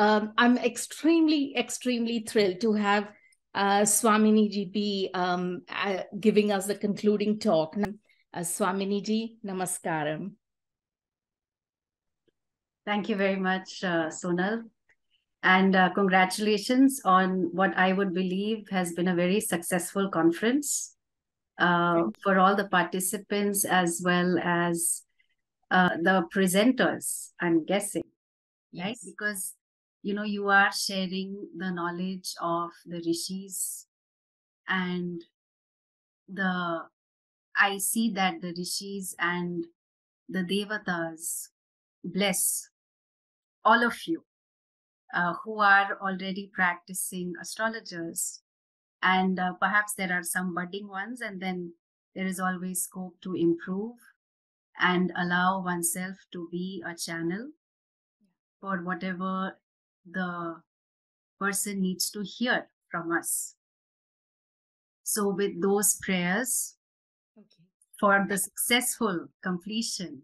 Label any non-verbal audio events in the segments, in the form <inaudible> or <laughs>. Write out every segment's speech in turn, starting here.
Um, I'm extremely, extremely thrilled to have uh, Swamini ji be um, uh, giving us the concluding talk. Uh, Swamini ji, namaskaram. Thank you very much, uh, Sonal. And uh, congratulations on what I would believe has been a very successful conference uh, for all the participants as well as uh, the presenters, I'm guessing, yes. right? Because, you know, you are sharing the knowledge of the rishis and the, I see that the rishis and the devatas bless all of you uh, who are already practicing astrologers. And uh, perhaps there are some budding ones, and then there is always scope to improve and allow oneself to be a channel for whatever the person needs to hear from us. So, with those prayers okay. for the successful completion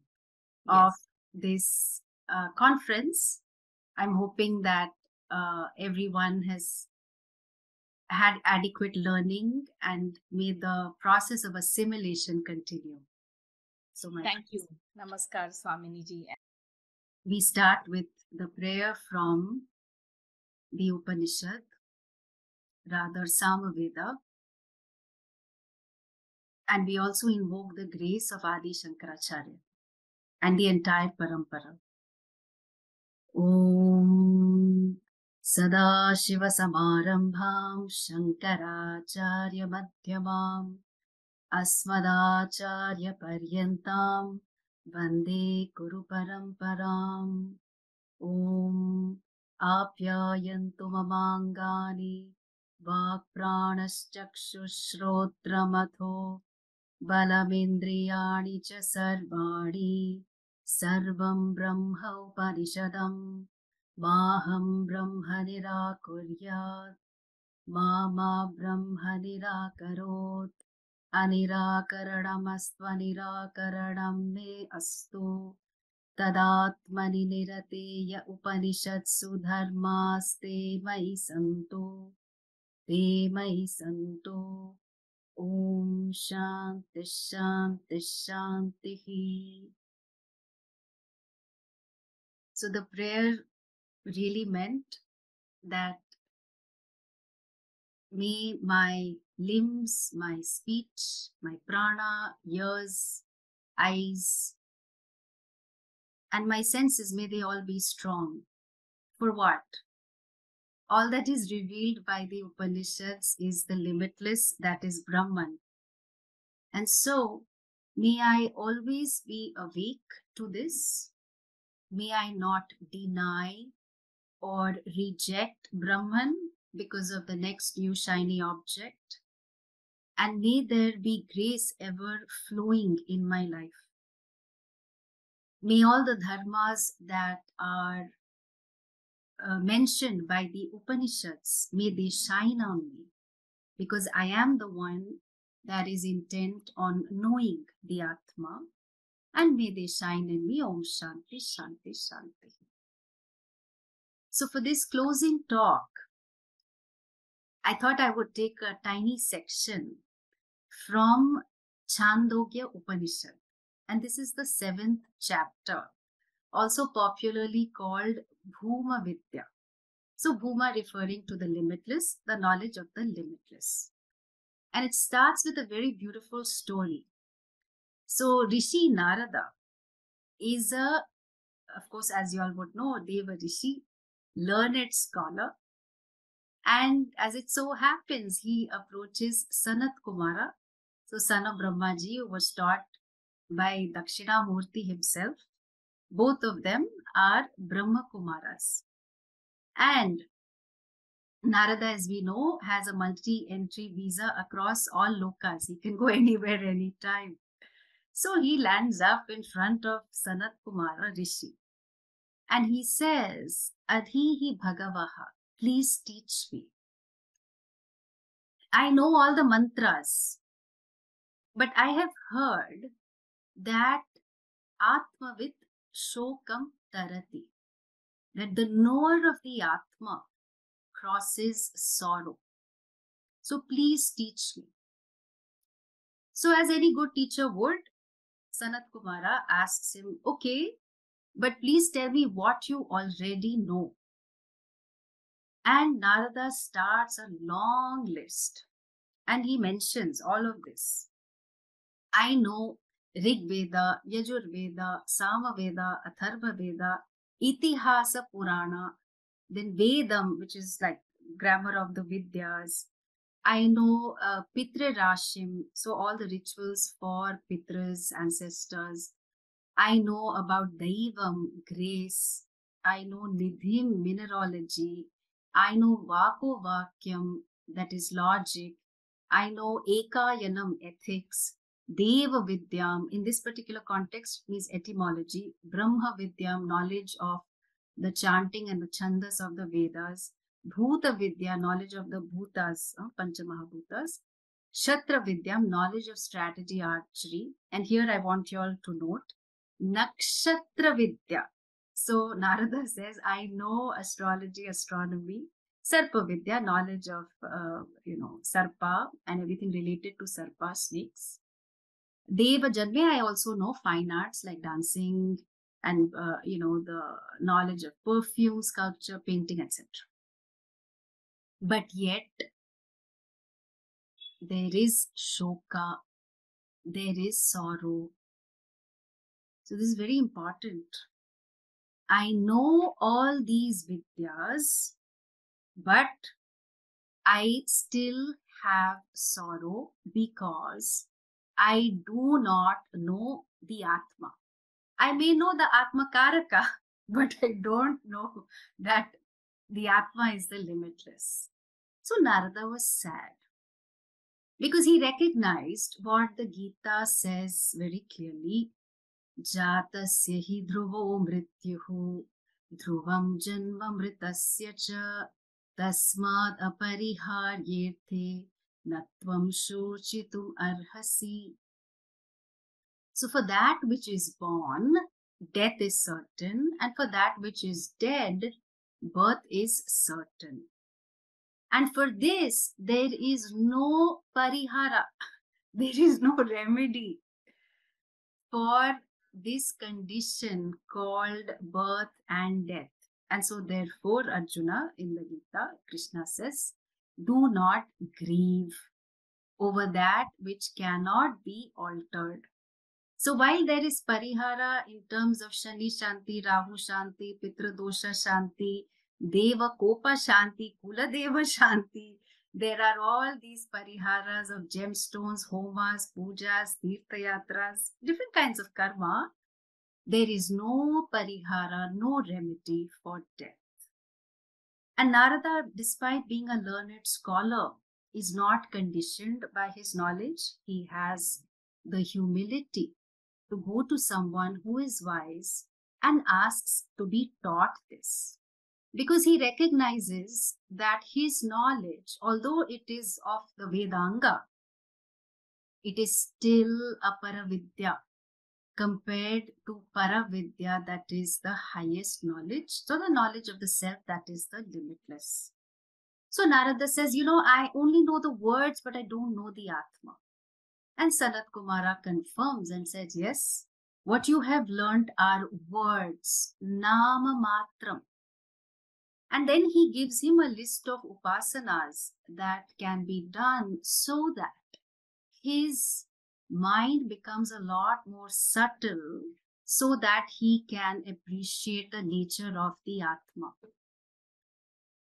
yes. of this uh, conference, I'm hoping that uh, everyone has had adequate learning and may the process of assimilation continue. So much. Thank you. Namaskar, Swaminiji. We start with the prayer from the Upanishad, rather Samaveda. And we also invoke the grace of Adi Shankaracharya and the entire Parampara. ॐ सदाशिवसमारम्भां शङ्कराचार्यमध्यमाम् अस्मदाचार्यपर्यन्तां वन्दे गुरुपरम्पराम् ॐ आप्यायन्तु ममाङ्गानि वाक्प्राणश्चक्षुश्रोत्रमथो बलमिन्द्रियाणि च सर्वाणि सर्वं ब्रह्म उपनिषदम् माहं ब्रह्म निराकुर्यात् मा ब्रह्म निराकरोत् अनिराकरणमस्त्वनिराकरणं मे अस्तु तदात्मनि निरते य उपनिषत्सु धर्मास्ते मयि सन्तो। ते मयि सन्तो। ॐ शान्ति शान्ति शान्तिः। So the prayer really meant that may my limbs my speech my prana ears eyes and my senses, may they all be strong. For what? All that is revealed by the Upanishads is the limitless, that is Brahman. And so, may I always be awake to this may I not deny or reject Brahman because of the next new shiny object. And may there be grace ever flowing in my life. May all the dharmas that are uh, mentioned by the Upanishads, may they shine on me because I am the one that is intent on knowing the Atma and may they shine in me. Om Shanti, Shanti, Shanti. So, for this closing talk, I thought I would take a tiny section from Chandogya Upanishad. And this is the seventh chapter, also popularly called Bhuma Vidya. So, Bhuma referring to the limitless, the knowledge of the limitless. And it starts with a very beautiful story so Rishi Narada is a, of course, as you all would know, Deva Rishi, learned scholar. And as it so happens, he approaches Sanat Kumara, so son of Brahmaji, who was taught by Dakshinamurti himself. Both of them are Brahma Kumaras. And Narada, as we know, has a multi entry visa across all lokas. He can go <laughs> anywhere, anytime. So he lands up in front of Sanat Kumara Rishi and he says, Adhihi Bhagavaha, please teach me. I know all the mantras, but I have heard that Atmavit Shokam Tarati. that the knower of the Atma crosses sorrow. So please teach me. So, as any good teacher would, Sanat Kumara asks him, Okay, but please tell me what you already know. And Narada starts a long list and he mentions all of this. I know Rig Veda, Yajur Veda, Sama Veda, Atharva Veda, Itihasa Purana, then Vedam, which is like grammar of the Vidyas. I know uh, Pitra Rashim, so all the rituals for Pitras, ancestors. I know about Daivam, grace. I know Nidhim, mineralogy. I know Vako Vakyam, that is logic. I know Ekayanam, ethics. Deva Vidyam, in this particular context, means etymology. Brahma Vidyam, knowledge of the chanting and the chandas of the Vedas. Bhuta Vidya, knowledge of the Bhutas, uh, Panchamahabhutas. Kshatra Vidyam, knowledge of strategy, archery. And here I want you all to note Nakshatra Vidya. So Narada <laughs> says, I know astrology, astronomy. Sarpa Vidya, knowledge of, uh, you know, Sarpa and everything related to Sarpa, snakes. Deva Janme, I also know fine arts like dancing and, uh, you know, the knowledge of perfume, sculpture, painting, etc. But yet, there is shoka, there is sorrow. So, this is very important. I know all these vidyas, but I still have sorrow because I do not know the Atma. I may know the Atma Karaka, <laughs> but I don't know that the Atma is the limitless. So Narada was sad because he recognized what the Gita says very clearly hi dhruvo mrityuhu dhruvam janma mritasya cha tasmad natvam shochitum arhasi. So for that which is born, death is certain, and for that which is dead, birth is certain. And for this, there is no parihara, <laughs> there is no remedy for this condition called birth and death. And so, therefore, Arjuna in the Gita, Krishna says, do not grieve over that which cannot be altered. So while there is parihara in terms of Shani Shanti, Rahu Shanti, Pitra Dosha Shanti, Deva Kopa Shanti, Kula Deva <laughs> Shanti, there are all these pariharas of gemstones, homas, pujas, tirthayatras, different kinds of karma. There is no parihara, no remedy for death. And Narada, despite being a learned scholar, is not conditioned by his knowledge. He has the humility to go to someone who is wise and asks to be taught this. Because he recognizes that his knowledge, although it is of the Vedanga, it is still a Paravidya compared to Paravidya, that is the highest knowledge. So, the knowledge of the self, that is the limitless. So, Narada says, You know, I only know the words, but I don't know the Atma. And Sanat Kumara confirms and says, Yes, what you have learnt are words, Nama Matram. And then he gives him a list of upasanas that can be done so that his mind becomes a lot more subtle so that he can appreciate the nature of the Atma.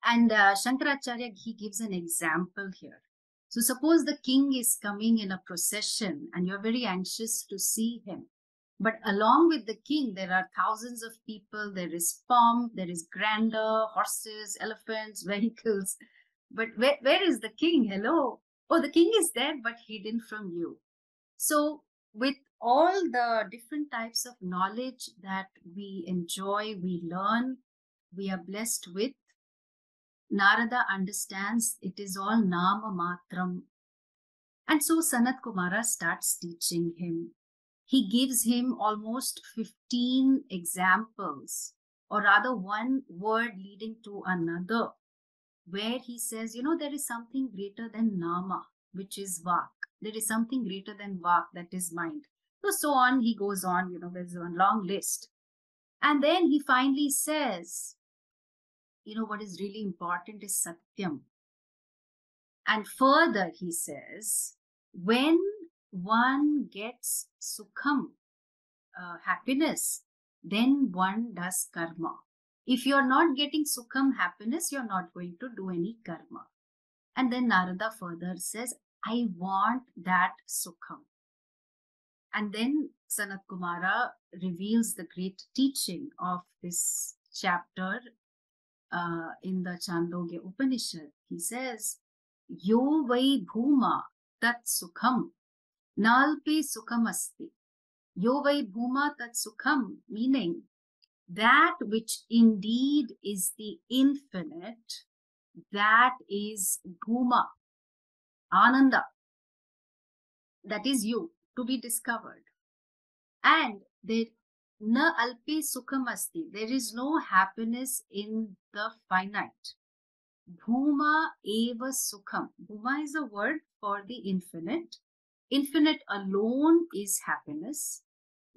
And uh, Shankaracharya, he gives an example here. So suppose the king is coming in a procession and you're very anxious to see him. But along with the king, there are thousands of people. There is pomp, there is grandeur, horses, elephants, <laughs> vehicles. But where, where is the king? Hello. Oh, the king is there, but hidden from you. So, with all the different types of knowledge that we enjoy, we learn, we are blessed with, Narada understands it is all Nama Matram. And so Sanat Kumara starts teaching him. He gives him almost 15 examples or rather one word leading to another, where he says, you know, there is something greater than Nama, which is Vak. There is something greater than Vak, that is mind. So, so on, he goes on, you know, there's a long list. And then he finally says, you know, what is really important is Satyam. And further, he says, when one gets Sukham, uh, happiness, then one does karma. If you're not getting Sukham happiness, you're not going to do any karma. And then Narada further says, I want that Sukham. And then Sanat Kumara reveals the great teaching of this chapter uh, in the Chandogya Upanishad. He says, Yo vai bhuma tat sukham, nalpe sukham asti. Yo vai bhuma tat sukham, meaning that which indeed is the infinite, that is bhuma, ananda. That is you to be discovered. And there na alpi sukham asti. There is no happiness in the finite. Bhuma eva sukham. Bhuma is a word for the infinite. Infinite alone is happiness.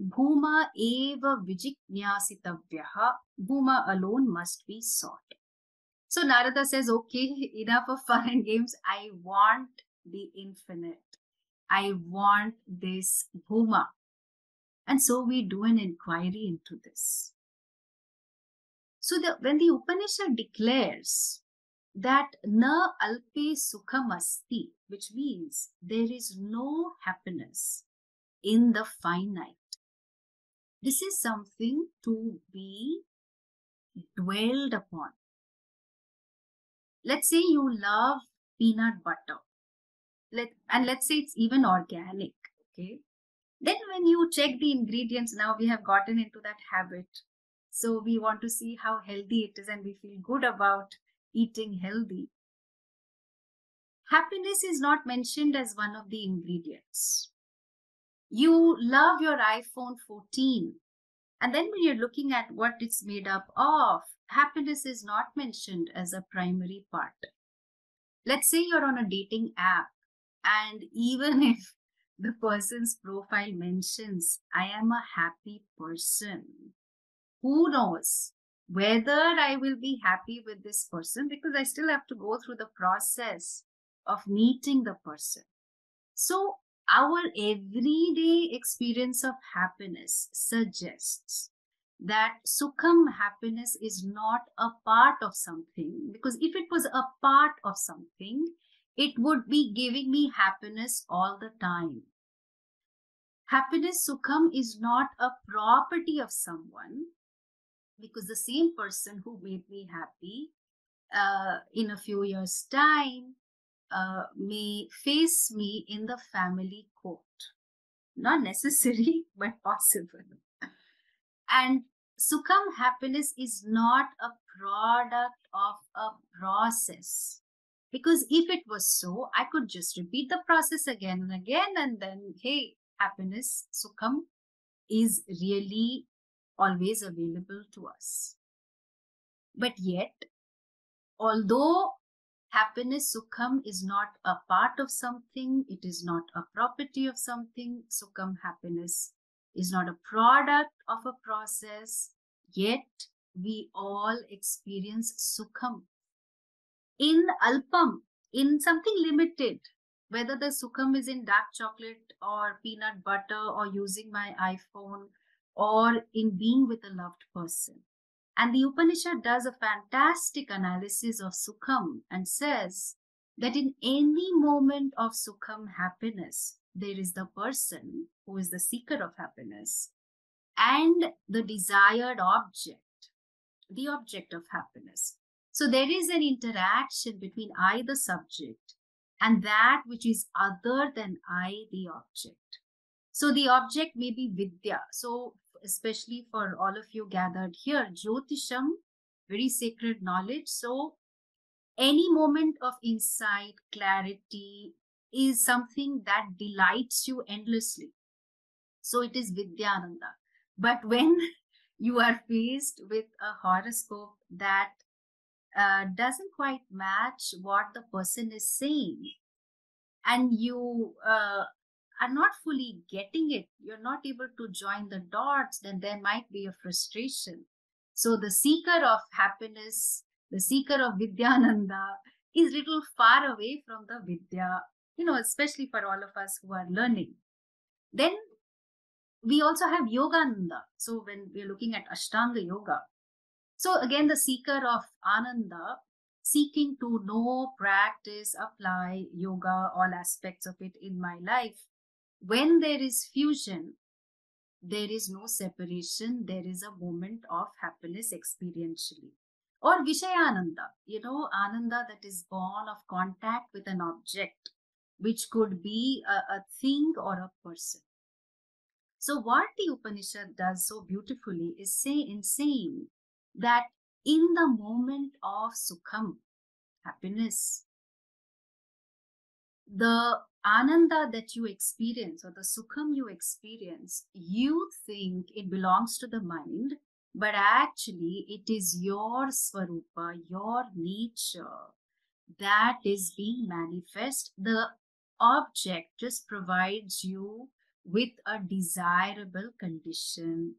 Bhuma eva vijiknyasitavyaha. Bhuma alone must be sought. So Narada says, okay, enough of fun and games. I want the infinite. I want this Bhuma. And so we do an inquiry into this. So the, when the Upanishad declares that na alpe sukhamasti, which means there is no happiness in the finite, this is something to be dwelled upon. Let's say you love peanut butter. Let, and let's say it's even organic. Okay. Then when you check the ingredients, now we have gotten into that habit. So we want to see how healthy it is and we feel good about eating healthy. Happiness is not mentioned as one of the ingredients. You love your iPhone 14 and then when you're looking at what it's made up of, happiness is not mentioned as a primary part. Let's say you're on a dating app and even <laughs> if the person's profile mentions, I am a happy person. Who knows whether I will be happy with this person because I still have to go through the process of meeting the person. So, our everyday experience of happiness suggests that sukham happiness is not a part of something because if it was a part of something it would be giving me happiness all the time. Happiness, Sukham, is not a property of someone because the same person who made me happy uh, in a few years' time uh, may face me in the family court. Not necessary, <laughs> but possible. And Sukham happiness is not a product of a process because if it was so, I could just repeat the process again and again, and then, hey, happiness, sukham, is really always available to us. But yet, although happiness, sukham, is not a part of something, it is not a property of something, sukham, happiness, is not a product of a process, yet we all experience sukham in alpam, in something limited, whether the sukham is in dark chocolate or peanut butter or using my iPhone or in being with a loved person. And the Upanishad does a fantastic analysis of sukham and says that in any moment of sukham happiness, there is the person who is the seeker of happiness and the desired object, the object of happiness. So there is an interaction between I, the subject, and that which is other than I, the object. So the object may be Vidya. So especially for all of you gathered here, Jyotisham, very sacred knowledge. So any moment of insight, clarity is something that delights you endlessly. So it is Vidyananda. But when <laughs> you are faced with a horoscope that uh, doesn't quite match what the person is saying. And you uh, are not fully getting it. You're not able to join the dots then there might be a frustration. So the seeker of happiness the seeker of vidyananda is little far away from the vidya you know especially for all of us who are learning. Then we also have yogananda. So when we're looking at ashtanga yoga so again, the seeker of Ananda, seeking to know, practice, apply yoga, all aspects of it in my life. When there is fusion, there is no separation, there is a moment of happiness experientially. Or Vishayananda, you know, Ananda that is born of contact with an object, which could be a, a thing or a person. So, what the Upanishad does so beautifully is say in saying that in the moment of sukham, happiness, the ananda that you experience or the sukham you experience, you think it belongs to the mind, but actually it is your swarupa, your nature that is being manifest. The object just provides you with a desirable condition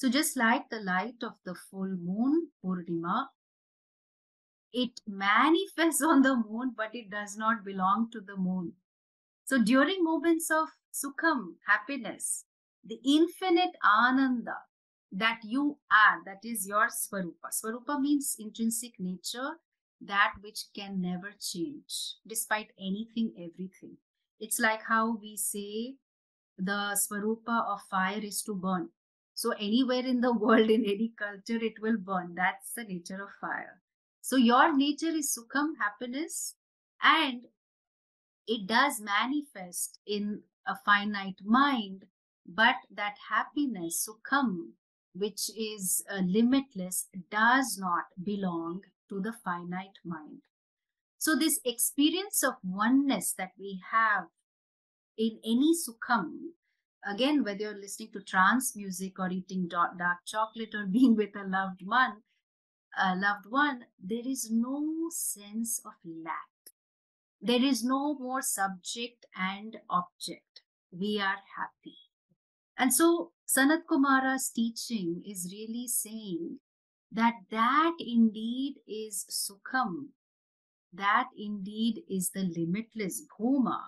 so just like the light of the full moon, Purnima, it manifests <laughs> on the moon, but it does not belong to the moon. So during moments of sukham, happiness, the infinite ananda that you are, that is your swarupa. Swarupa means intrinsic nature, that which can never change, despite anything, everything. It's like how we say the swarupa of fire is to burn. So anywhere in the <laughs> world, in any culture, it will burn. That's the nature of fire. So your nature is sukham, happiness, and it does manifest in a finite mind, but that happiness, sukham, which is uh, limitless, does not belong to the finite mind. So this experience of oneness that we have in any sukham again, whether you're listening to trance music or eating dark chocolate or <laughs> being with a loved one, a loved one, there is no sense of lack. There is no more subject and object. We are happy. And so Sanat Kumara's teaching is really saying that that indeed is Sukham. That indeed is the limitless Bhuma,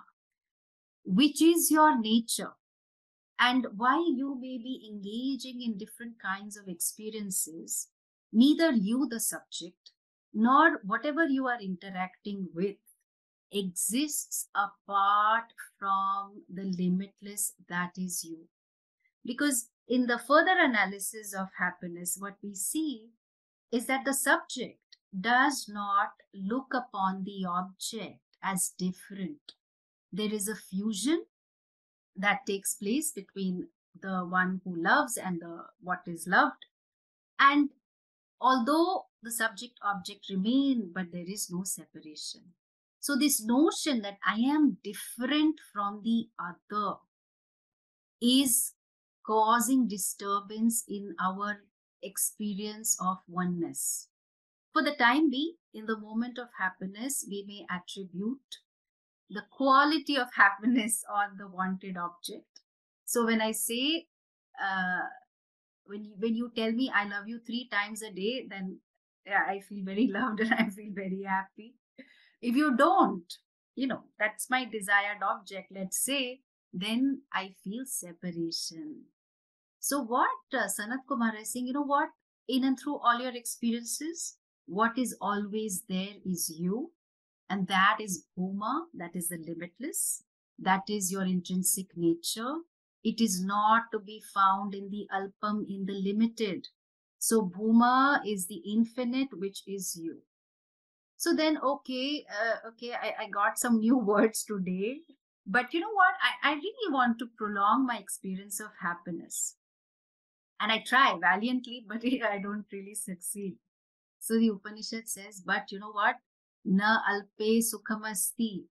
which is your nature and while you may be engaging in different kinds of experiences, neither you, the subject, nor whatever you are interacting with exists apart from the limitless that is you. Because in the further analysis of happiness, what we see is that the subject does not look upon the object as different. There is a fusion that takes place between the one who loves and the what is loved. And although the subject object remain but there is no separation. So this notion that i am different from the other is causing disturbance in our experience of oneness. For the time being in the moment of happiness we may attribute the quality of happiness <laughs> on the wanted object. So when I say, uh, when you, when you tell me I love you three times a day, then yeah, I feel very <laughs> loved and I feel very happy. If you don't, you know, that's my desired object, let's say, then I feel separation. So what uh, Sanat Kumar is saying, you know what, in and through all your experiences, what is always there is you and that is Bhuma, that is the limitless, that is your intrinsic nature. It is not to be found in the Alpam, in the limited. So Bhuma is the infinite, which is you. So then, okay, uh, okay, I, I got some new <laughs> words today. But you know what? I, I really want to prolong my experience of happiness. And I try valiantly, <laughs> but I don't really succeed. So the Upanishad says, but you know what? Na alpe sukhamasti.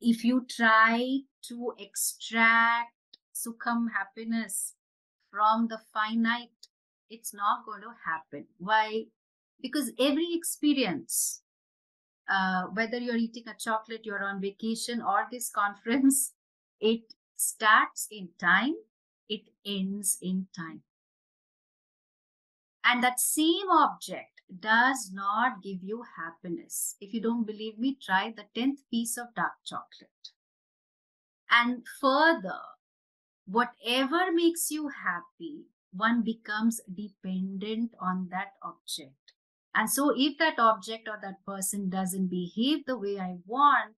If you try to extract sukham happiness from the finite, it's not going to happen. Why? Because every experience, uh, whether you're eating a chocolate, you're on vacation, or this conference, <laughs> it starts in time, it ends in time. And that same object does not give you happiness. If you don't believe me, try the 10th piece of dark chocolate. And further, whatever makes you happy, one becomes dependent on that object. And so, if that object or that person doesn't behave the way I want,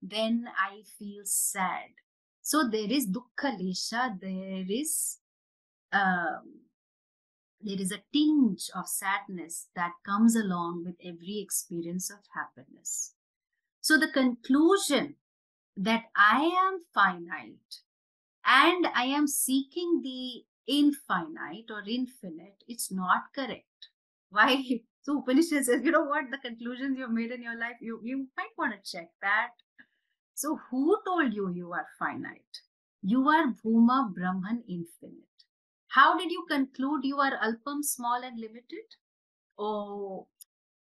then I feel sad. So, there is dukkha lesha, there is um, there is a tinge of sadness that comes along with every experience of happiness. So, the conclusion that I am finite and I am seeking the infinite or infinite, it's not correct. <laughs> Why? So Upanishad says, you know what, the conclusions you've made in your life, you, you might want to check that. So who told you you are finite? You are Bhuma Brahman infinite. How did you conclude you are Alpam small and limited? Oh,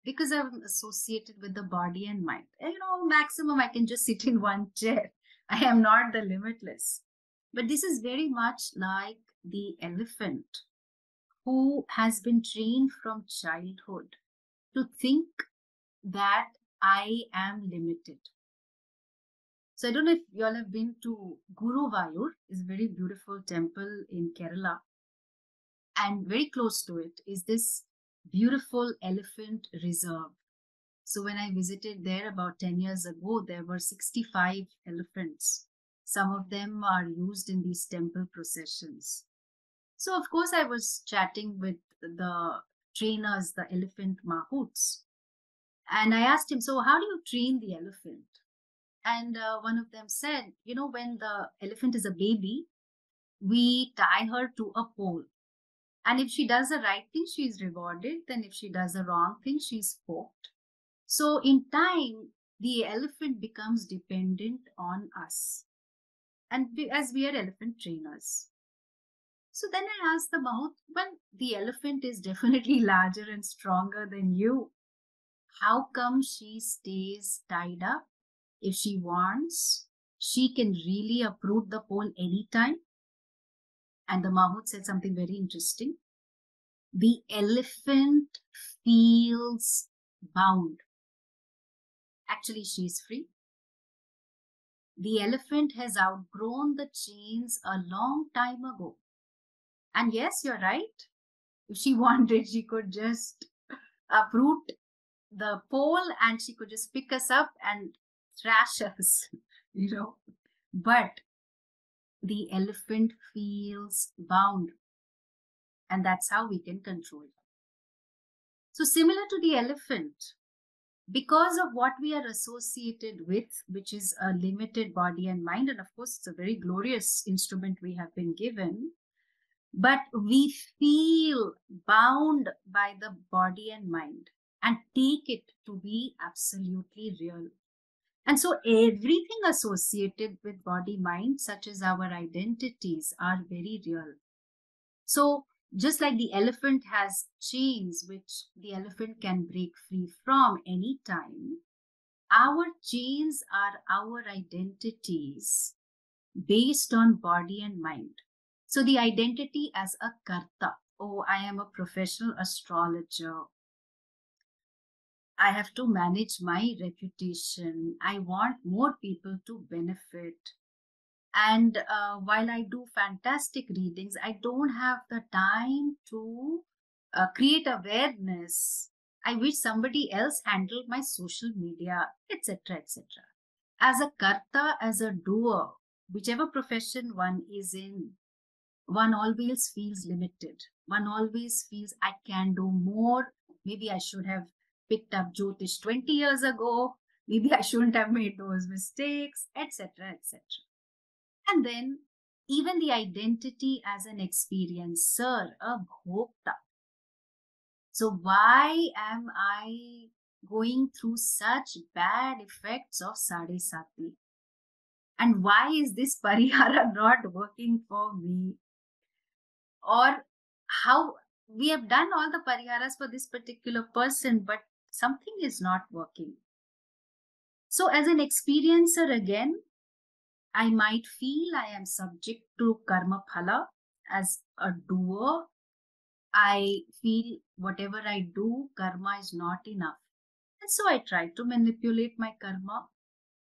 because I'm associated with the body and mind. Eh, you know, maximum I can just sit in one chair. <laughs> I am not the limitless. But this is very much like the elephant who has been trained from childhood to think that I am limited. So I don't know if you all have been to Guruvayur, is a very beautiful temple in Kerala. And very close to it is this beautiful elephant reserve. So when I visited there about 10 years ago, there were 65 elephants. Some of them are used in these temple processions. So, of course, I was chatting with the trainers, the elephant mahouts. And I asked him, So, how do you train the elephant? And uh, one of them said, You know, when the elephant is a baby, we tie her to a pole. And if she does the right thing, she is rewarded. Then, if she does the wrong thing, she is poked. So, in time, the elephant becomes dependent on us. And as we are elephant trainers. So then I asked the Mahout, well, the elephant is definitely <laughs> larger and stronger than you. How come she stays tied up? If she wants, she can really uproot the pole anytime. And the Mahout said something very interesting. The elephant feels bound. Actually, she is free. The elephant has outgrown the chains a long time ago. And yes, you're right. If she <laughs> wanted, she could just uproot the pole and she could just pick us up and thrash us, <laughs> you know. But the elephant feels bound. And that's how we can control her. So, similar to the elephant, because of what we are associated with, which is a limited body and mind, and of course, it's a very glorious instrument we have been given, but we feel bound by the body and mind and take it to be absolutely real. And so everything associated with body mind, such as our identities, are very real. So just like the elephant has chains which the elephant can break free from anytime, our chains are our identities based on body and mind. So the identity as a karta. Oh, I am a professional astrologer. I have to manage my reputation. I want more people to benefit. And uh, while I do fantastic readings, I don't have the time to uh, create awareness. I wish somebody else handled my social media, etc., etc. As a karta, as a doer, whichever profession one is in, one always feels limited. One always feels I can do more. Maybe I should have picked up Jyotish 20 years ago. Maybe I shouldn't have made those mistakes, etc., etc. And then even the identity as an experiencer, a bhokta. So why am I going through such bad effects of Sade Sati? And why is this parihara <laughs> not working for me? or how we have done all the pariharas for this particular person, but something is not working. So, as an experiencer, again, I might feel I am subject to karma phala as a doer. I feel whatever I do, karma is not enough. And so I try to manipulate my karma,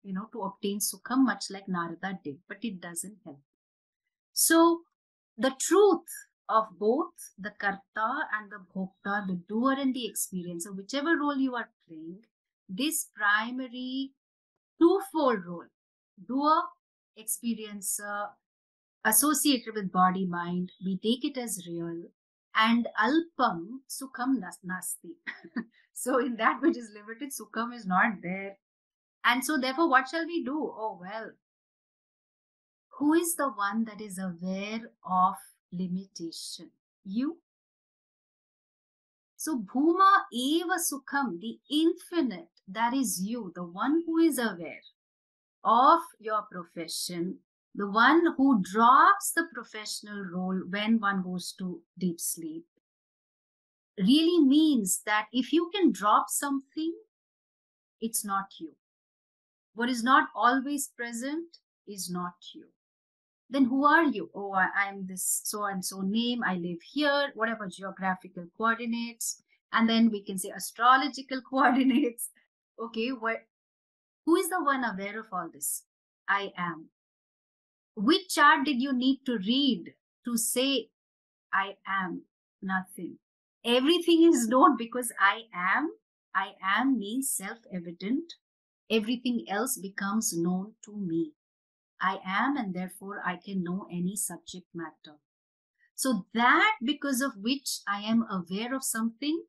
you know, to obtain sukham, much like Narada did, but it doesn't help. So, the truth of both the karta and the bhokta, the doer and the experiencer, whichever role you are playing, this primary twofold role, doer, experiencer, associated with body mind, we take it as real, and alpam sukham nasti. <laughs> so, in that which is limited, sukham is not there. And so, therefore, what shall we do? Oh, well, who is the one that is aware of limitation? You. So, Bhuma eva sukham, the infinite, that is you, the one who is aware of your profession, the one who drops the professional role when one goes to deep sleep, really means that if you can drop something, it's not you. What is not always present is not you. Then who are you? Oh, I, am this so and so name. I live here, whatever geographical coordinates. And then we can say astrological <laughs> coordinates. Okay, what who is the one aware of all this? I am. Which chart did you need to read to say, I am nothing? Everything is known because I am. I am means self evident. Everything else becomes known to me. I am, and therefore I can know any subject matter. So, that because of which I am aware of something,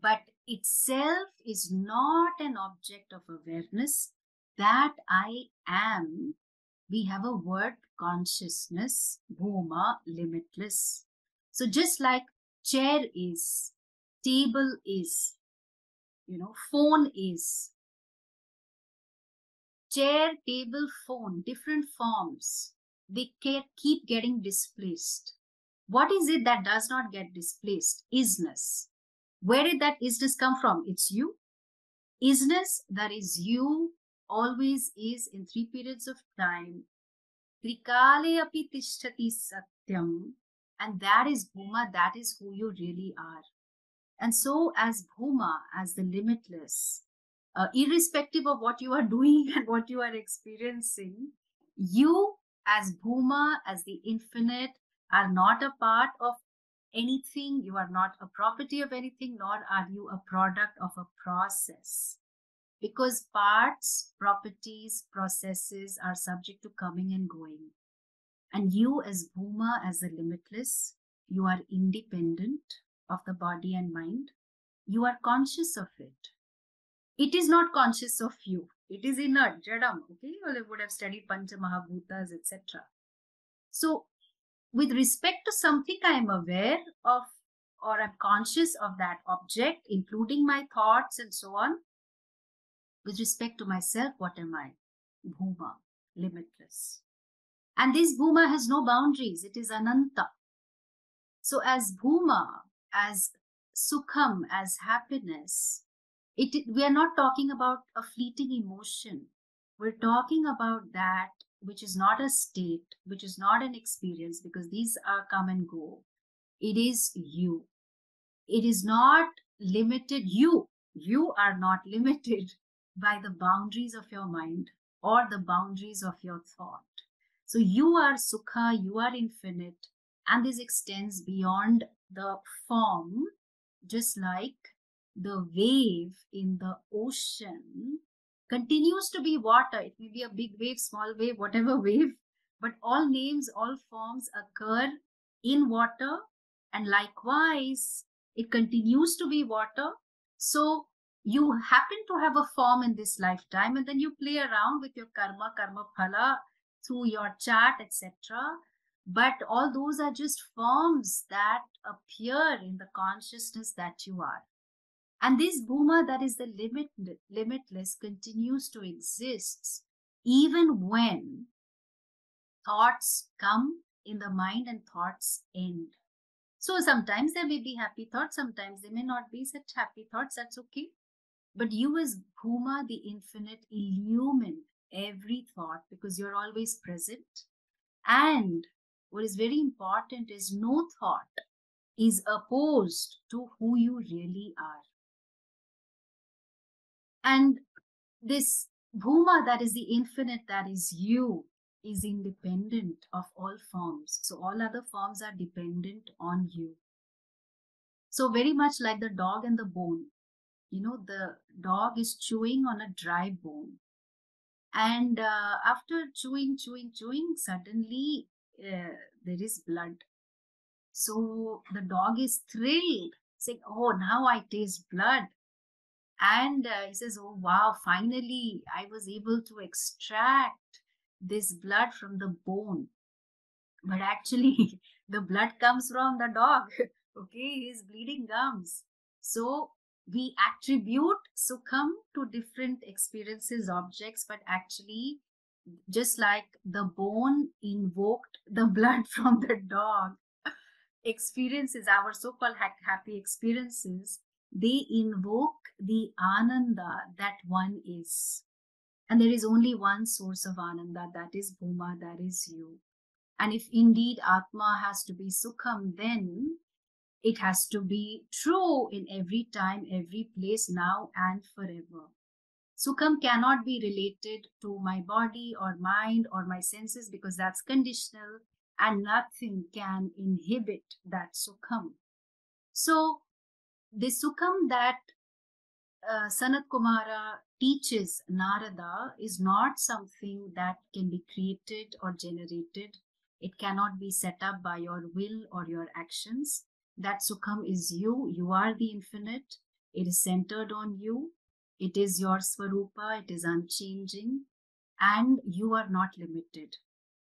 but itself is not an object of awareness, that I am we have a word consciousness, bhuma, limitless. So just like chair is, table is, you know, phone is. Chair, table, phone, different forms. They keep getting displaced. What is it that does not get displaced? Isness. Where did that isness come from? It's you. Isness, that is you always is in three periods of time. Trikale api tishtati satyam. And that is Bhuma, that is who you really are. And so, as Bhuma, as the limitless, uh, irrespective of what you are doing <laughs> and what you are experiencing, you, as Bhuma, as the infinite, are not a part of anything. You are not a property of anything, nor are you a product of a process because parts, properties, processes are subject to coming and going. And you, as Bhuma, as the limitless, you are independent of the body and mind. You are conscious of it. It is not conscious of you. It is inert, Jadam. Okay, you all would have studied Pancha Mahabhutas, etc. So, with respect to something I am aware of or I'm conscious of that object, including my thoughts and so on, with respect to myself, what am I? Bhuma, limitless. And this Bhuma has no boundaries, it is Ananta. So, as Bhuma, as Sukham, as happiness, it, we are not talking about a fleeting emotion. We're talking about that which is not a state, which is not an experience, because these are come and go. It is you. It is not limited. You, you are not <laughs> limited by the boundaries of your mind or the boundaries of your thought. So you are Sukha, you are infinite, and this extends beyond the form, just like the wave in the ocean continues to be water. It may be a big wave, small wave, whatever <laughs> wave, but all names, all forms occur in water, and likewise, it continues to be water. So you happen to have a form in this lifetime and then you play around with your karma karma phala through your chart etc but all those are just forms that appear in the consciousness that you are and this bhuma that is the limit limitless continues to exist even when thoughts come in the mind and thoughts end So sometimes there may be happy thoughts, sometimes there may not be such happy thoughts. That's okay. But you, as Bhuma, the infinite, illumine every thought because you're always present. And what is very important is no thought is opposed to who you really are. And this Bhuma, that is the infinite, that is you, is independent of all forms. So all other forms are dependent on you. So, very much like the dog and the bone, you know, the dog is chewing on a dry bone. And uh, after chewing, chewing, chewing, suddenly uh, there is blood. So the dog is thrilled, saying, Oh, now I taste blood. And uh, he says, Oh, wow, finally I was able to extract this blood from the bone. But actually, <laughs> the blood comes from the dog. <laughs> okay, his bleeding gums. So we attribute sukham to different experiences, objects, but actually, just like the bone invoked the <laughs> blood from the dog, experiences, our so called happy experiences, they invoke the ananda that one is. And there is only one source of ananda, that is Bhuma, that is you. And if indeed Atma has to be Sukham, then it has to be true in every time, every place, now and forever. Sukham cannot be related to my body or mind or my senses because that's conditional and nothing can inhibit that Sukham. So, the Sukham that uh, Sanat Kumara teaches Narada is not something that can be created or generated. It cannot be set up by your will or your actions. That Sukham is you. You are the infinite. It is centered on you. It is your Swarupa. It is unchanging. And you are not limited.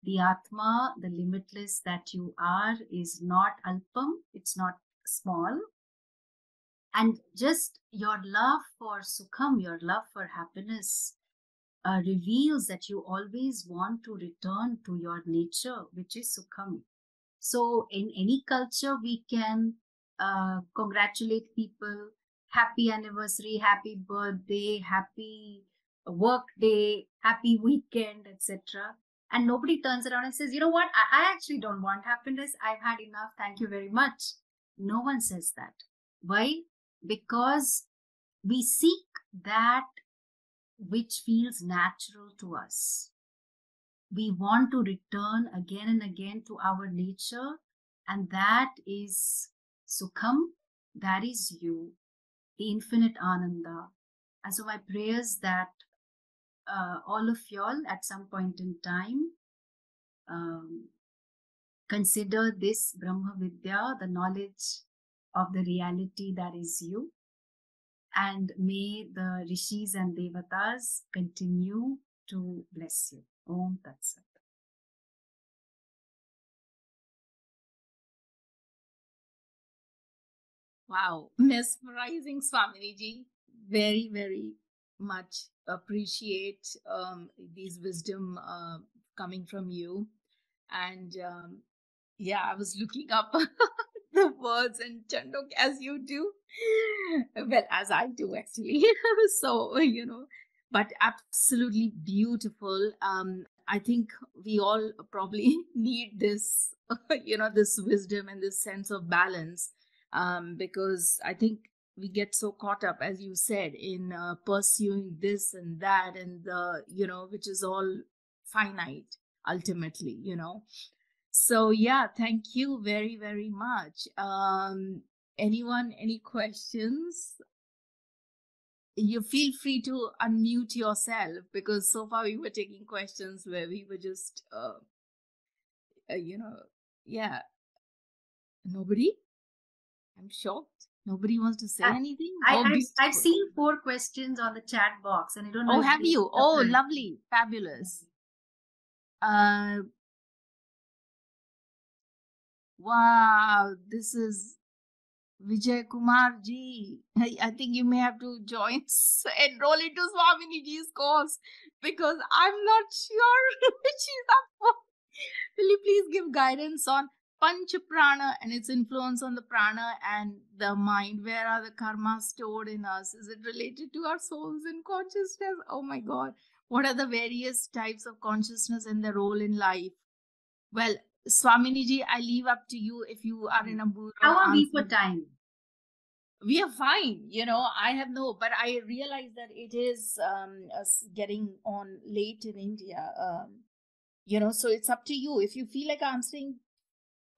The Atma, the limitless that you are, is not Alpam. It's not small and just your love for sukham your love for happiness uh, reveals that you always want to return to your nature which is sukham. So in any culture we can uh, congratulate people. Happy anniversary happy birthday happy work day happy <laughs> weekend etc and nobody turns around and says you know what? I, I actually don't want happiness. I've had enough. Thank you very much. No one says that. Why because we seek that which feels natural to us. We want to return again and again to our nature, and that is Sukham, that is you, the infinite Ananda. And so, my prayers that uh, all of y'all at some point in time um, consider this Brahma Vidya, the knowledge of the reality that is you. And may the rishis and devatas continue to bless you. Om Tat Sat. Wow, <laughs> mesmerizing Swaminiji. Very, very much appreciate um, these wisdom uh, coming from you. And um, yeah, I was looking up <laughs> <laughs> the words in Chandok as you do. Well, as I do actually. <laughs> so, you know, but absolutely beautiful. Um, I think we all probably <laughs> need this, you know, this wisdom and this sense of balance um, because I think we get so caught up, as you said, in uh, pursuing this and that and the, you know, which is all finite ultimately, you know. So yeah, thank you very very much. Um, anyone any questions? You feel free to unmute yourself because so far we were taking questions where we were just, uh, uh you know, yeah. Nobody. I'm shocked. Nobody wants to say I, anything. I, I've, I've, seen four questions on the chat box, and I don't know. Oh, have you? Oh, lovely, fabulous. Uh, Wow, this is Vijay Kumar ji. I, <laughs> I think you may have to join, <laughs> enroll into Swamini ji's course because I'm not sure <laughs> which is up for. Will you please give guidance on panch prana and its influence on the prana and the mind. Where are the karmas stored in us? Is it related to our souls and consciousness? Oh my God. What are the various types of consciousness and their role in life? Well, Swaminiji, I leave up to you if you are in a mood. How are we for time? we are fine you know i have no but i realize that it is um us getting on late in india um you know so it's up to you if you feel like answering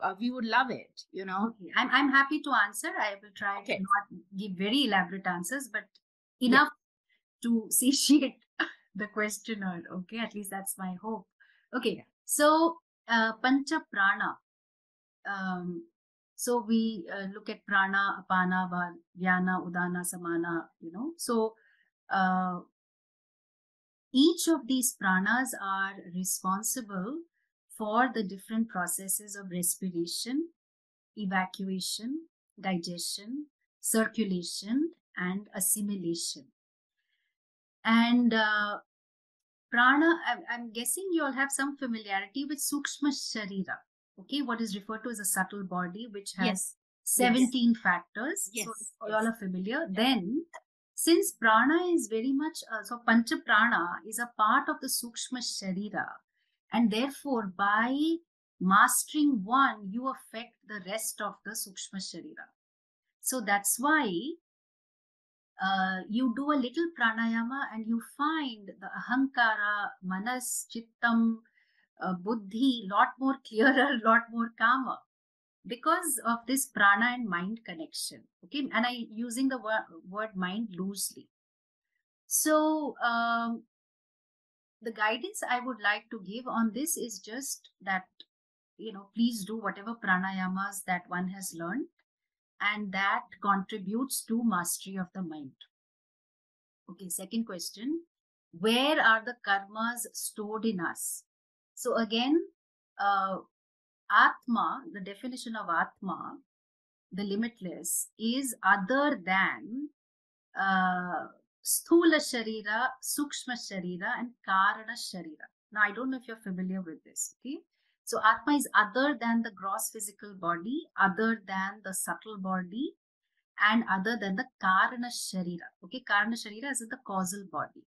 uh, we would love it you know Okay, I'm I'm happy to answer. I will try Okay. to not give very elaborate answers, but enough to <laughs> satiate the questioner. Okay, at least that's my hope. Okay, so uh, pancha prana. Um, so we uh, look at prana, apana, vyana, udana, samana. You know, so uh, each of these pranas are responsible for the different processes of respiration, evacuation, digestion, circulation, and assimilation. And uh, prana, I'm, I'm guessing you all have some familiarity with Sukshma Sharira, okay, what is referred to as a subtle body, which has yes 17 factors. Yes, So you all are familiar. Then, since prana is very much, uh, so pancha prana is a part of the Sukshma Sharira, and therefore by mastering one, you affect the rest of the Sukshma Sharira. So that's why uh, you do a little pranayama and you find the ahankara, manas, chittam, uh, buddhi lot more clearer, <laughs> lot more calmer because of this prana and mind connection. Okay, and I using the word, word mind loosely. So um, the guidance I would like to give on this is just that you know please do whatever pranayamas that one has learned and that contributes to mastery of the mind. Okay, second question Where are the karmas stored in us? So, again, uh, Atma, the definition of Atma, the limitless, is other than uh, Sthula Sharira, Sukshma Sharira, and Karana Sharira. Now, I don't know if you're familiar with this, okay? So, Atma is other than the gross physical body, other than the subtle body, and other than the Karana Sharira. Okay, Karana Sharira is the causal body.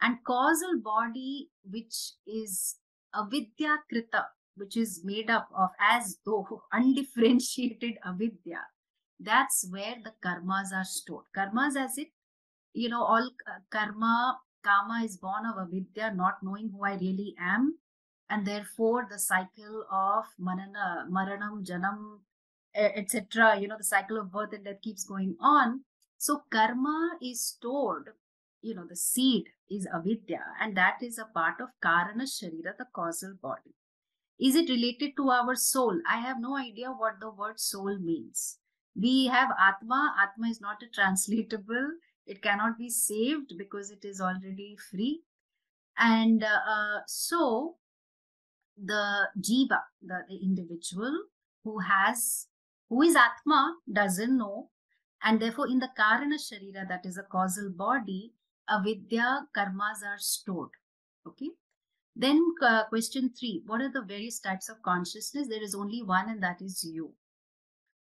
And causal body, which is avidya krita, which is made up of as though <laughs> undifferentiated avidya, that's where the karmas are stored. Karmas, as it, you know, all uh, karma, karma is born of avidya, not knowing who I really am. And therefore, the cycle of manana, maranam, janam, etc., you know, the cycle of birth and death keeps going on. So, karma is stored, you know, the seed is avidya, and that is a part of karana sharira, the causal body. Is it related to our soul? I have no idea what the word soul means. We have Atma. Atma is not a translatable. It cannot be saved because it is already free. And uh, uh, so the jiva, the, the individual who has, who is Atma, doesn't know. And therefore, in the Karana Sharira, that is a causal body, avidya karmas are stored. Okay. Then uh, question three, what are the various types of consciousness? There is only one and that is you.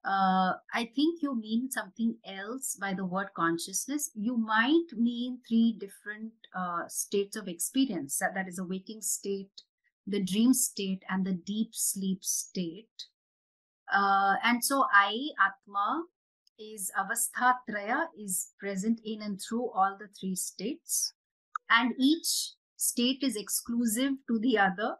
Uh, I think you mean something else by the word consciousness. You might mean three different uh, states of experience. That, that is a waking state, the dream state, and the deep sleep state. Uh, and so I, Atma, is avasthatraya, is present in and through all the three states. And each state is exclusive to the other.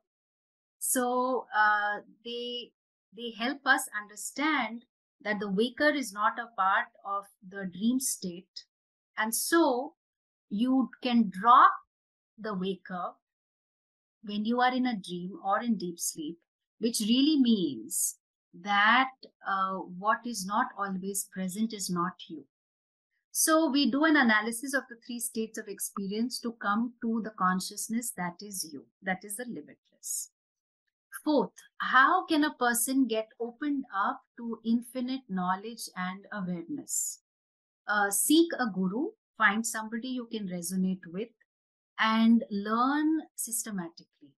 So uh, they they help us understand that the waker is not a part of the dream state, and so you can drop the waker when you are in a dream or in deep sleep, which really means that uh, what is not always present is not you. So we do an analysis of the three states of experience to come to the consciousness that is you, that is the limitless. Fourth, how can a person get opened up to infinite knowledge and awareness? Uh, seek a guru, find somebody you can resonate with, and learn systematically.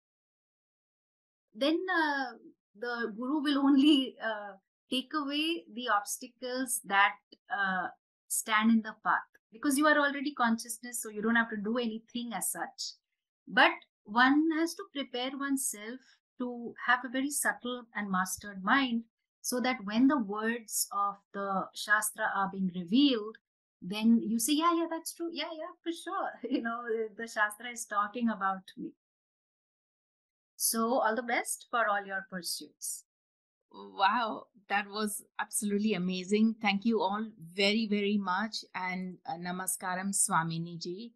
Then uh, the guru will only uh, take away the obstacles that uh, stand in the path because you are already consciousness so you don't have to do anything as such but one has to prepare oneself to have a very subtle and mastered mind so that when the words of the shastra are being revealed then you say yeah yeah that's true yeah yeah for sure <laughs> you know the shastra is talking about me so all the best for all your pursuits Wow, that was absolutely amazing. Thank you all very, very much. And uh, Namaskaram Swamini ji.